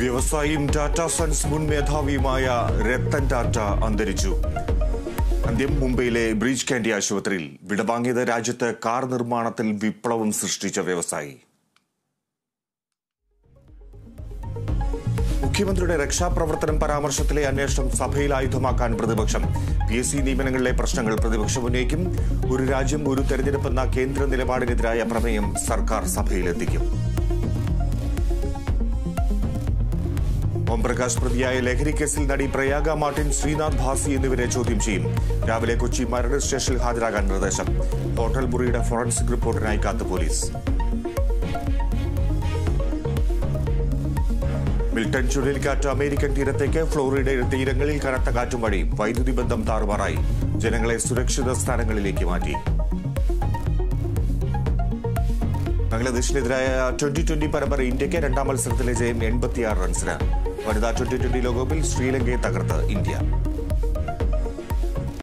വ്യവസായിയും Tata sons മുൻ മേധാവിയുമായ രത്തൻ ടാറ്റ അന്തരിച്ചു. അന്ത്യം മുംബൈയിലെ ബ്രീച്ച് കാൻഡി ആശുപത്രിയിൽ വിടവാങ്ങിയത് രാജ്യത്ത് കാർ നിർമ്മാണത്തിൽ വിപ്ലവം സൃഷ്ടിച്ച വ്യവസായി. മുഖ്യമന്ത്രിയുടെ രക്ഷാപ്രവർത്തനം പരാമർശത്തിലെ അന്വേഷണം സഭയിൽ ആയുധമാക്കാൻ പ്രതിപക്ഷം. പി എസ് സി നിയമനങ്ങളിലെ പ്രശ്നങ്ങൾ പ്രതിപക്ഷം ഉന്നയിക്കും. ഒരു രാജ്യം ഒരു തെരഞ്ഞെടുപ്പെന്ന കേന്ദ്ര നിലപാടിനെതിരായ പ്രമേയം സർക്കാർ സഭയിലെത്തിക്കും. ഓംപ്രകാശ് പ്രതിയായ ലഹരി കേസിൽ നടി പ്രയാഗ മാർട്ടിൻ ശ്രീനാഥ് ഭാസി എന്നിവരെ ചോദ്യം ചെയ്യും. രാവിലെ കൊച്ചി മരട് സ്റ്റേഷനിൽ ഹാജരാകാൻ നിർദ്ദേശം. ഹോട്ടൽ മുറിയുടെ ഫോറൻസിക് റിപ്പോർട്ടിനായി കാത്തു പോലീസ്. മിൽട്ടൺ ചുഴലിക്കാറ്റ് അമേരിക്കൻ തീരത്തേക്ക് ഫ്ലോറിഡയുടെ തീരങ്ങളിൽ കനത്ത കാറ്റും വഴി വൈദ്യുതി ബന്ധം താറുമാറായി. ജനങ്ങളെ സുരക്ഷിത സ്ഥാനങ്ങളിലേക്ക് മാറ്റി. ബംഗ്ലാദേശിനെതിരായ ട്വന്റി ട്വന്റി പരമ്പര ഇന്ത്യയ്ക്ക് രണ്ടാം മത്സരത്തിലെ ജയം എൺപത്തിയാറ് റൺസിന്. വനിതാ ട്വന്റി ട്വന്റി ലോകകപ്പിൽ ശ്രീലങ്കയെ തകർത്ത് ഇന്ത്യ.